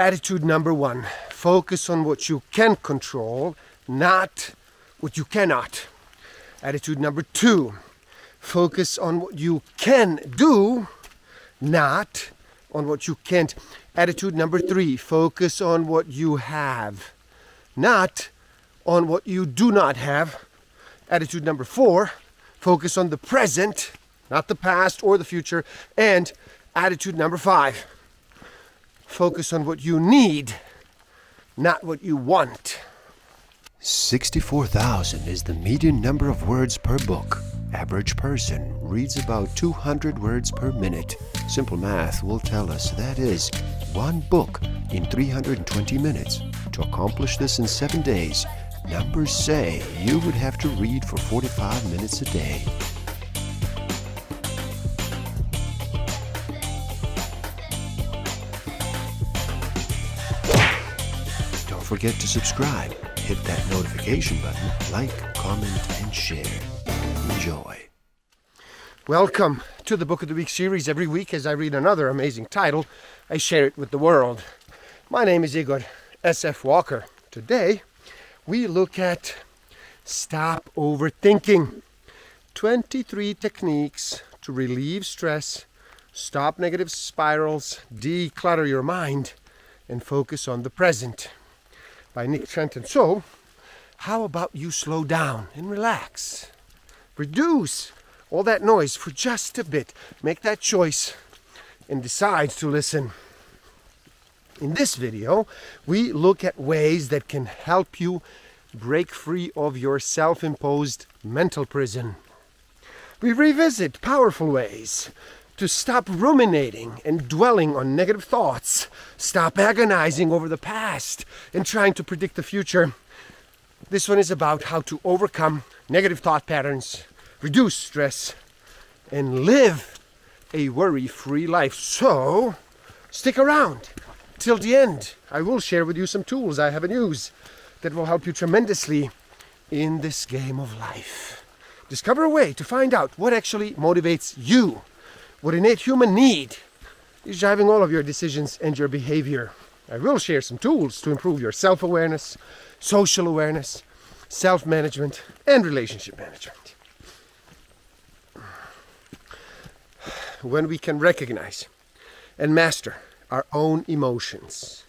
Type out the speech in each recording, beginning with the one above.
Attitude number one focus on what you can control, not what you cannot. Attitude number two focus on what you can do, not on what you can't. Attitude number three focus on what you have, not on what you do not have. Attitude number four focus on the present, not the past or the future. And attitude number five focus on what you need, not what you want. 64,000 is the median number of words per book. Average person reads about 200 words per minute. Simple math will tell us that is one book in 320 minutes. To accomplish this in seven days, numbers say you would have to read for 45 minutes a day. Forget to subscribe, hit that notification button, like, comment, and share. Enjoy. Welcome to the Book of the Week series. Every week, as I read another amazing title, I share it with the world. My name is Igor S.F. Walker. Today, we look at Stop Overthinking 23 techniques to relieve stress, stop negative spirals, declutter your mind, and focus on the present by Nick Trenton. So, how about you slow down and relax? Reduce all that noise for just a bit. Make that choice and decide to listen. In this video, we look at ways that can help you break free of your self imposed mental prison. We revisit powerful ways to stop ruminating and dwelling on negative thoughts, stop agonizing over the past and trying to predict the future. This one is about how to overcome negative thought patterns, reduce stress, and live a worry free life. So, stick around till the end. I will share with you some tools I have in use that will help you tremendously in this game of life. Discover a way to find out what actually motivates you what innate human need is driving all of your decisions and your behavior. I will share some tools to improve your self awareness, social awareness, self management, and relationship management. When we can recognize and master our own emotions,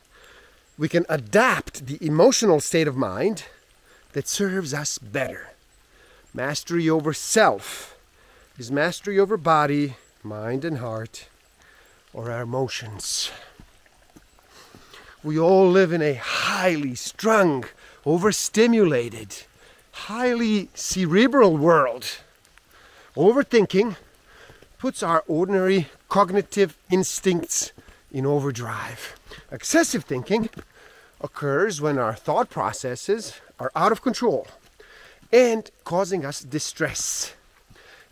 we can adapt the emotional state of mind that serves us better. Mastery over self is mastery over body, mind and heart, or our emotions. We all live in a highly strung, overstimulated, highly cerebral world. Overthinking puts our ordinary cognitive instincts in overdrive. Excessive thinking occurs when our thought processes are out of control and causing us distress.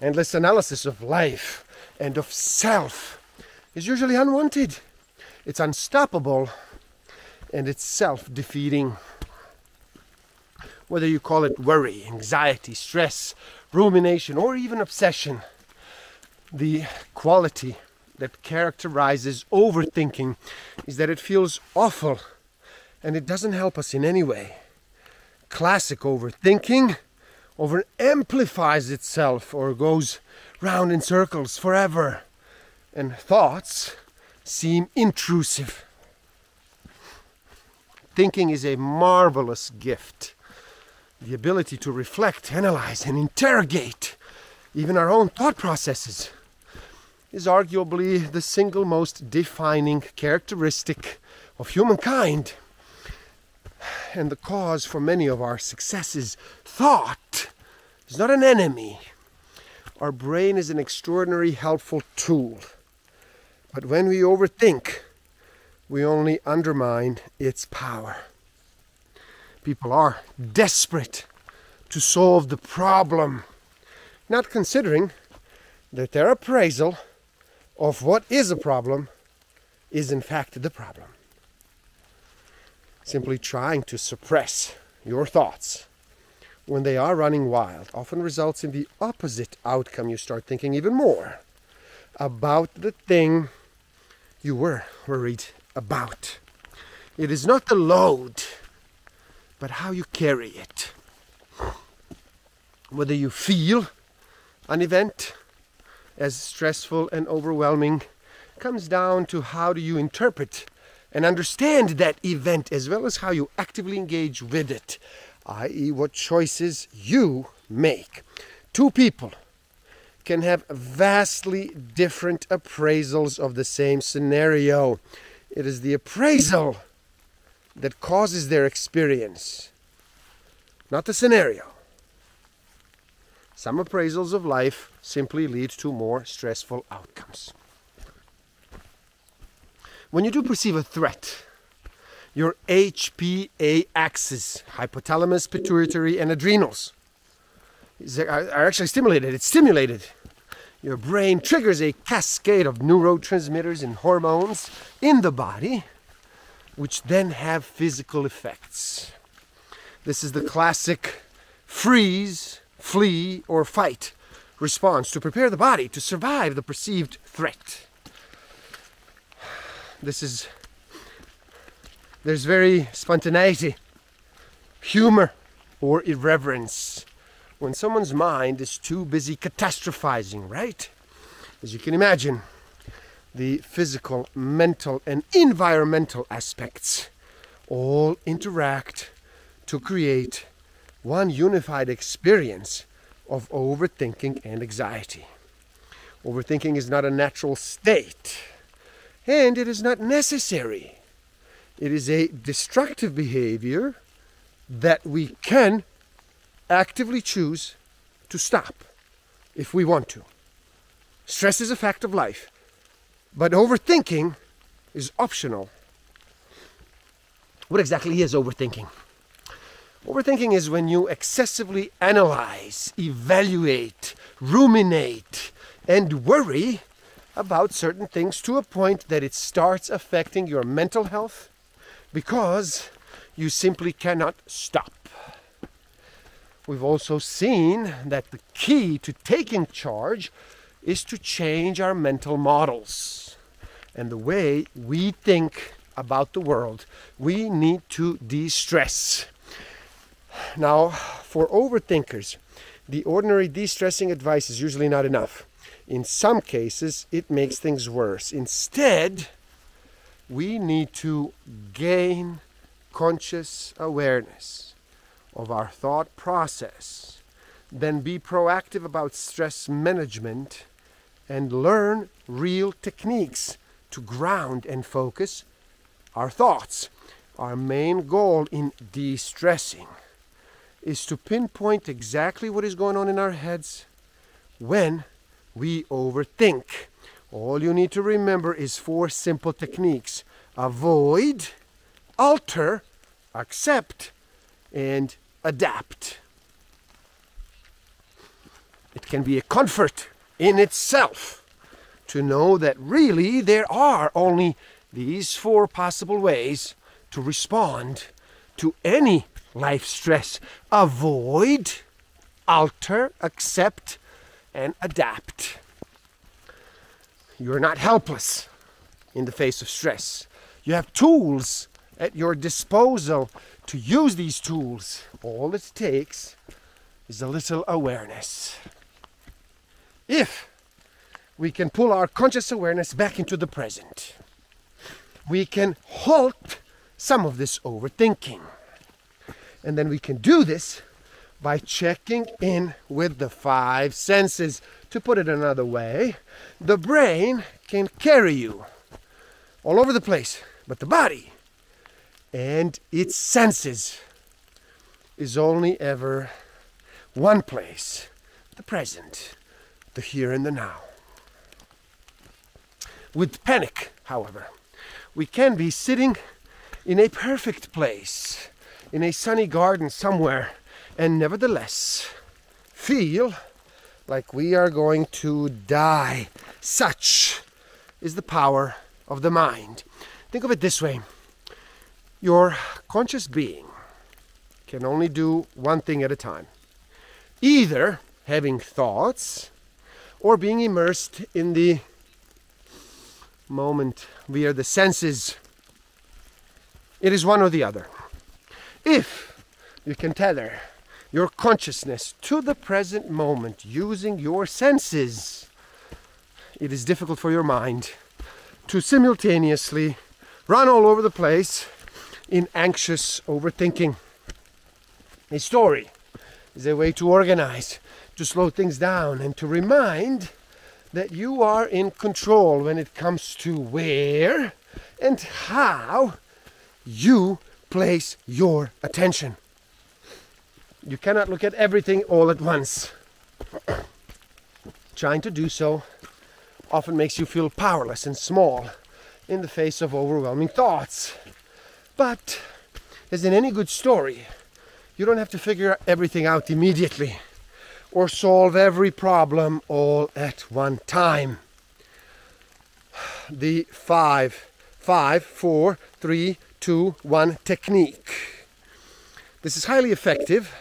Endless analysis of life and of self is usually unwanted. It's unstoppable and it's self defeating. Whether you call it worry, anxiety, stress, rumination, or even obsession, the quality that characterizes overthinking is that it feels awful and it doesn't help us in any way. Classic overthinking over amplifies itself or goes round in circles forever, and thoughts seem intrusive. Thinking is a marvelous gift. The ability to reflect, analyze, and interrogate even our own thought processes is arguably the single most defining characteristic of humankind and the cause for many of our successes. Thought is not an enemy. Our brain is an extraordinary helpful tool. But when we overthink, we only undermine its power. People are desperate to solve the problem, not considering that their appraisal of what is a problem is in fact the problem. Simply trying to suppress your thoughts when they are running wild often results in the opposite outcome. You start thinking even more about the thing you were worried about. It is not the load, but how you carry it. Whether you feel an event as stressful and overwhelming comes down to how do you interpret and understand that event as well as how you actively engage with it, i.e., what choices you make. Two people can have vastly different appraisals of the same scenario. It is the appraisal that causes their experience, not the scenario. Some appraisals of life simply lead to more stressful outcomes. When you do perceive a threat, your HPA axis, hypothalamus, pituitary, and adrenals, are actually stimulated. It's stimulated. Your brain triggers a cascade of neurotransmitters and hormones in the body, which then have physical effects. This is the classic freeze, flee, or fight response to prepare the body to survive the perceived threat. This is, there's very spontaneity, humor, or irreverence when someone's mind is too busy catastrophizing, right? As you can imagine, the physical, mental, and environmental aspects all interact to create one unified experience of overthinking and anxiety. Overthinking is not a natural state, and it is not necessary. It is a destructive behavior that we can actively choose to stop if we want to. Stress is a fact of life, but overthinking is optional. What exactly is overthinking? Overthinking is when you excessively analyze, evaluate, ruminate, and worry about certain things to a point that it starts affecting your mental health because you simply cannot stop. We've also seen that the key to taking charge is to change our mental models and the way we think about the world. We need to de stress. Now, for overthinkers, the ordinary de stressing advice is usually not enough. In some cases, it makes things worse. Instead, we need to gain conscious awareness of our thought process, then be proactive about stress management and learn real techniques to ground and focus our thoughts. Our main goal in de stressing is to pinpoint exactly what is going on in our heads when we overthink. All you need to remember is four simple techniques avoid, alter, accept, and adapt. It can be a comfort in itself to know that really there are only these four possible ways to respond to any life stress avoid, alter, accept, and adapt. You're not helpless in the face of stress. You have tools at your disposal to use these tools. All it takes is a little awareness. If we can pull our conscious awareness back into the present, we can halt some of this overthinking. And then we can do this by checking in with the five senses. To put it another way, the brain can carry you all over the place, but the body and its senses is only ever one place the present, the here and the now. With panic, however, we can be sitting in a perfect place, in a sunny garden somewhere, and nevertheless feel like we are going to die. Such is the power of the mind. Think of it this way your conscious being can only do one thing at a time either having thoughts or being immersed in the moment where the senses It is one or the other. If you can tether your consciousness to the present moment using your senses, it is difficult for your mind to simultaneously run all over the place in anxious overthinking. A story is a way to organize, to slow things down, and to remind that you are in control when it comes to where and how you place your attention. You cannot look at everything all at once. Trying to do so often makes you feel powerless and small in the face of overwhelming thoughts. But, as in any good story, you don't have to figure everything out immediately or solve every problem all at one time. The five, five, four, three, two, one technique. This is highly effective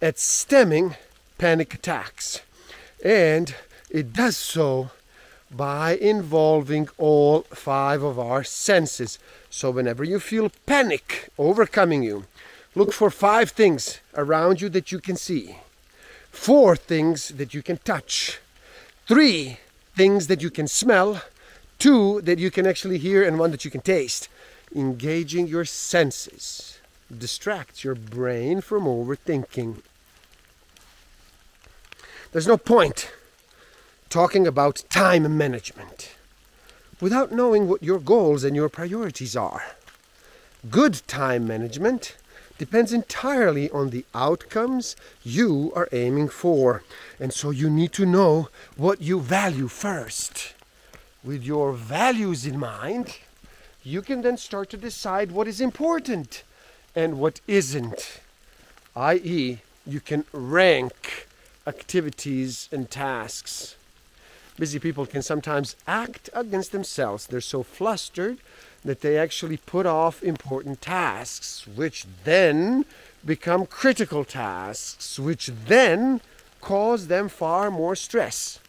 at stemming panic attacks, and it does so by involving all five of our senses. So, whenever you feel panic overcoming you, look for five things around you that you can see, four things that you can touch, three things that you can smell, two that you can actually hear, and one that you can taste. Engaging your senses distracts your brain from overthinking. There's no point talking about time management without knowing what your goals and your priorities are. Good time management depends entirely on the outcomes you are aiming for, and so you need to know what you value first. With your values in mind, you can then start to decide what is important and what isn't, i.e., you can rank activities and tasks busy people can sometimes act against themselves. They're so flustered that they actually put off important tasks, which then become critical tasks, which then cause them far more stress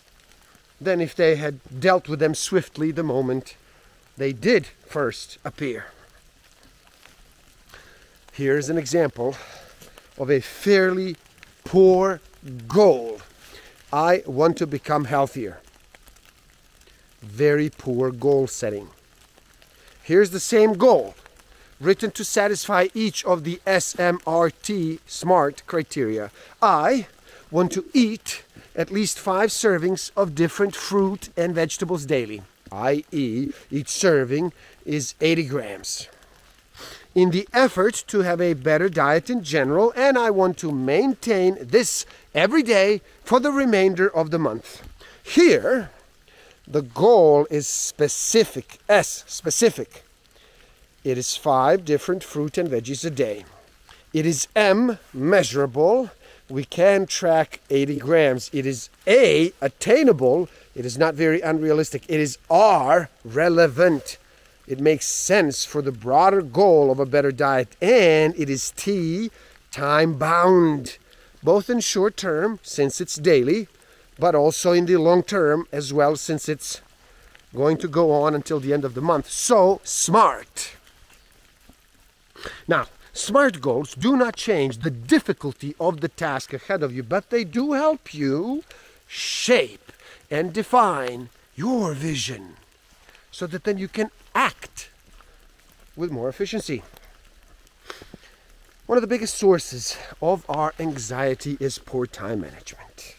than if they had dealt with them swiftly the moment they did first appear. Here's an example of a fairly poor goal. I want to become healthier very poor goal setting. Here's the same goal, written to satisfy each of the SMRT SMART criteria. I want to eat at least five servings of different fruit and vegetables daily, i.e., each serving is 80 grams. In the effort to have a better diet in general, and I want to maintain this every day for the remainder of the month. Here, the goal is specific. S, specific. It is five different fruit and veggies a day. It is M, measurable. We can track 80 grams. It is A, attainable. It is not very unrealistic. It is R, relevant. It makes sense for the broader goal of a better diet. And it is T, time bound. Both in short term, since it's daily, but also in the long term as well, since it's going to go on until the end of the month. So, smart. Now, SMART goals do not change the difficulty of the task ahead of you, but they do help you shape and define your vision so that then you can act with more efficiency. One of the biggest sources of our anxiety is poor time management.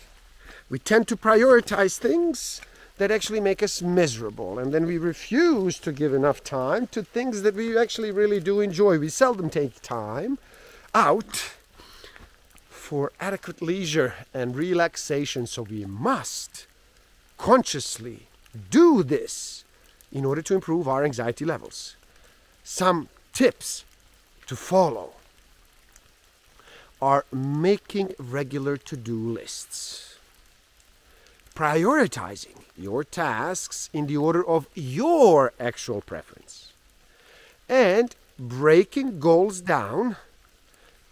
We tend to prioritize things that actually make us miserable, and then we refuse to give enough time to things that we actually really do enjoy. We seldom take time out for adequate leisure and relaxation, so we must consciously do this in order to improve our anxiety levels. Some tips to follow are making regular to do lists prioritizing your tasks in the order of your actual preference and breaking goals down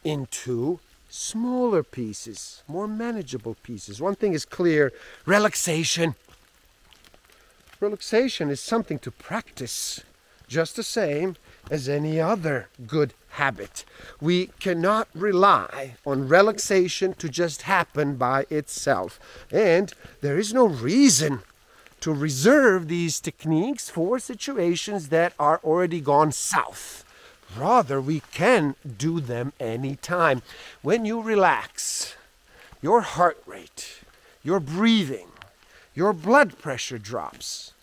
into smaller pieces, more manageable pieces. One thing is clear relaxation. Relaxation is something to practice just the same as any other good habit. We cannot rely on relaxation to just happen by itself. And there is no reason to reserve these techniques for situations that are already gone south. Rather, we can do them anytime. When you relax, your heart rate, your breathing, your blood pressure drops,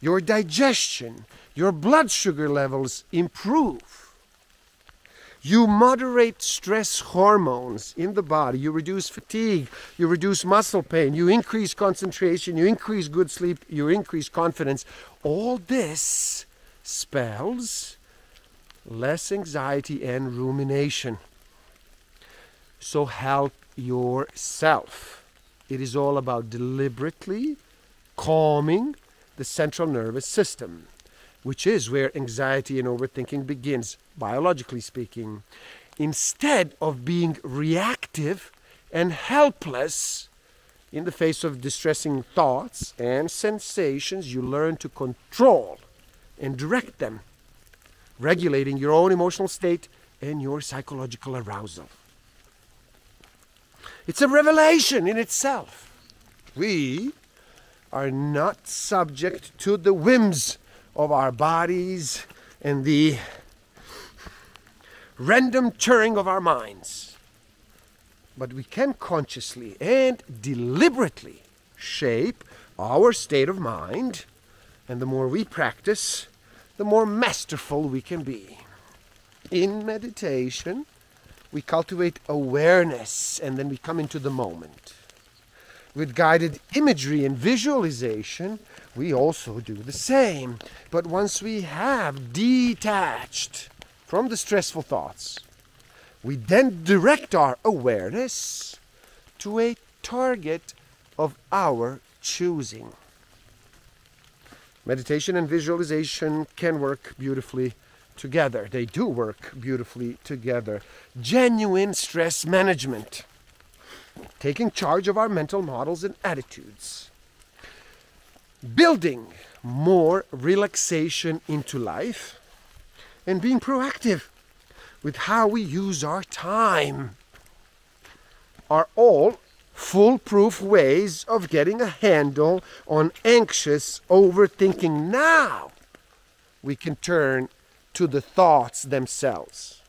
your digestion, your blood sugar levels improve. You moderate stress hormones in the body. You reduce fatigue. You reduce muscle pain. You increase concentration. You increase good sleep. You increase confidence. All this spells less anxiety and rumination. So help yourself. It is all about deliberately calming the central nervous system, which is where anxiety and overthinking begins, biologically speaking. Instead of being reactive and helpless in the face of distressing thoughts and sensations, you learn to control and direct them regulating your own emotional state and your psychological arousal. It's a revelation in itself. We are not subject to the whims of our bodies and the random turning of our minds. But we can consciously and deliberately shape our state of mind, and the more we practice, the more masterful we can be. In meditation, we cultivate awareness and then we come into the moment. With guided imagery and visualization, we also do the same. But once we have detached from the stressful thoughts, we then direct our awareness to a target of our choosing. Meditation and visualization can work beautifully together. They do work beautifully together. Genuine stress management, taking charge of our mental models and attitudes, building more relaxation into life, and being proactive with how we use our time are all foolproof ways of getting a handle on anxious overthinking. Now we can turn to the thoughts themselves.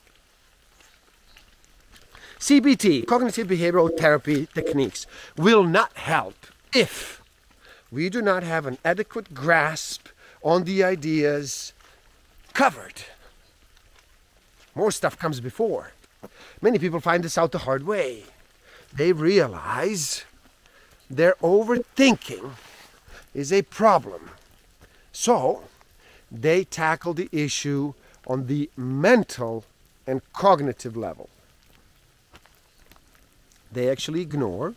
CBT, cognitive behavioral therapy techniques, will not help if we do not have an adequate grasp on the ideas covered. More stuff comes before. Many people find this out the hard way they realize their overthinking is a problem. So they tackle the issue on the mental and cognitive level. They actually ignore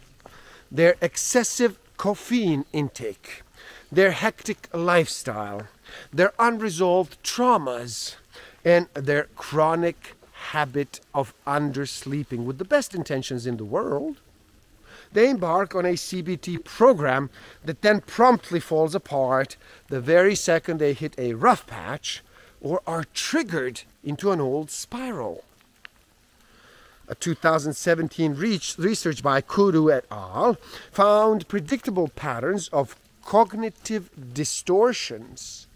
their excessive caffeine intake, their hectic lifestyle, their unresolved traumas, and their chronic habit of undersleeping with the best intentions in the world. They embark on a CBT program that then promptly falls apart the very second they hit a rough patch or are triggered into an old spiral. A 2017 research by Kuru et al. found predictable patterns of cognitive distortions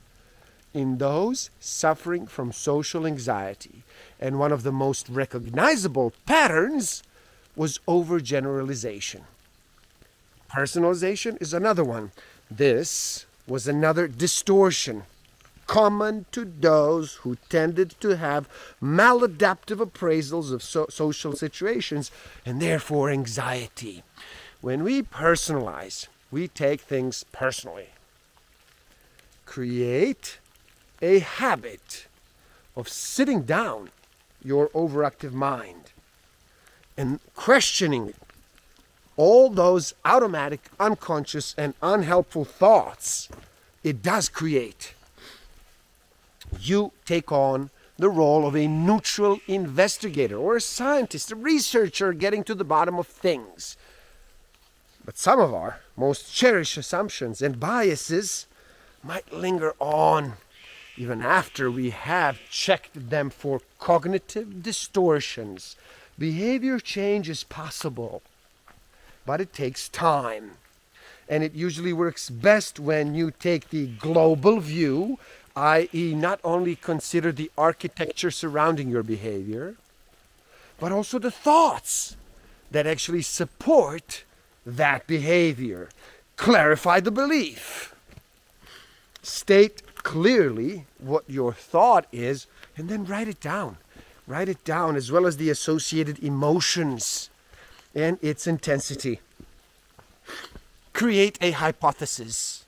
in those suffering from social anxiety. And one of the most recognizable patterns was overgeneralization. Personalization is another one. This was another distortion common to those who tended to have maladaptive appraisals of so- social situations and therefore anxiety. When we personalize, we take things personally. Create a habit of sitting down your overactive mind and questioning all those automatic, unconscious, and unhelpful thoughts it does create. You take on the role of a neutral investigator or a scientist, a researcher getting to the bottom of things. But some of our most cherished assumptions and biases might linger on even after we have checked them for cognitive distortions. Behavior change is possible, but it takes time. And it usually works best when you take the global view, i.e., not only consider the architecture surrounding your behavior, but also the thoughts that actually support that behavior. Clarify the belief. State clearly what your thought is and then write it down. Write it down as well as the associated emotions and its intensity. Create a hypothesis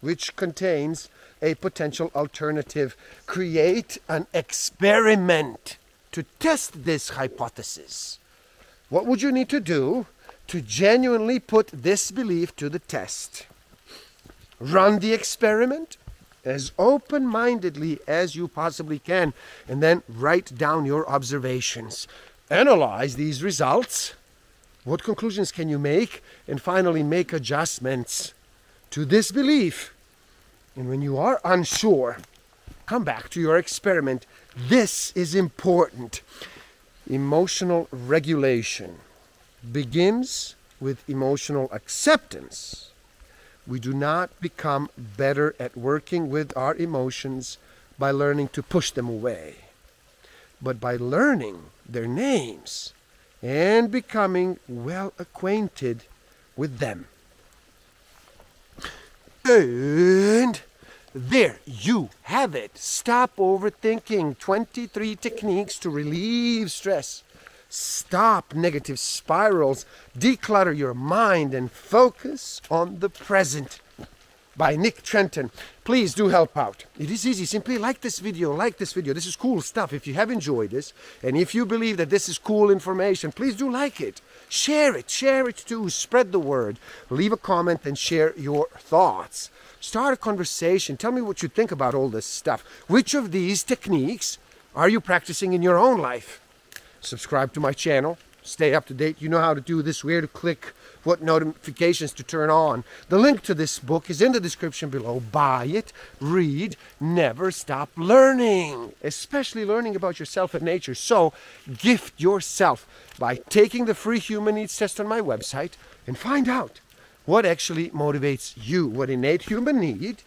which contains a potential alternative. Create an experiment to test this hypothesis. What would you need to do to genuinely put this belief to the test? Run the experiment as open mindedly as you possibly can, and then write down your observations. Analyze these results. What conclusions can you make? And finally, make adjustments to this belief. And when you are unsure, come back to your experiment. This is important. Emotional regulation begins with emotional acceptance we do not become better at working with our emotions by learning to push them away, but by learning their names and becoming well acquainted with them. And there you have it. Stop overthinking 23 techniques to relieve stress. Stop negative spirals, declutter your mind, and focus on the present. By Nick Trenton. Please do help out. It is easy. Simply like this video, like this video. This is cool stuff. If you have enjoyed this, and if you believe that this is cool information, please do like it. Share it. Share it too. Spread the word. Leave a comment and share your thoughts. Start a conversation. Tell me what you think about all this stuff. Which of these techniques are you practicing in your own life? Subscribe to my channel, stay up to date. You know how to do this, where to click, what notifications to turn on. The link to this book is in the description below. Buy it, read, never stop learning, especially learning about yourself and nature. So gift yourself by taking the free human needs test on my website and find out what actually motivates you, what innate human need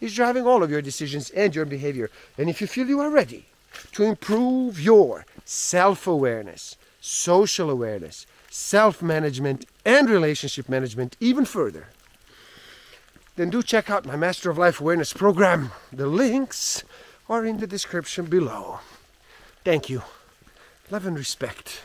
is driving all of your decisions and your behavior. And if you feel you are ready to improve your self awareness, social awareness, self management, and relationship management even further, then do check out my Master of Life Awareness program. The links are in the description below. Thank you. Love and respect.